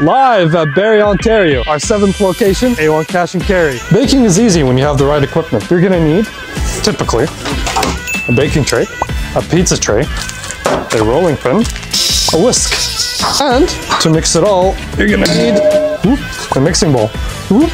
live at Barrie, Ontario, our seventh location, A1 Cash and Carry. Baking is easy when you have the right equipment. You're gonna need, typically, a baking tray, a pizza tray, a rolling pin, a whisk, and to mix it all, you're gonna need whoop, a mixing bowl. Whoop,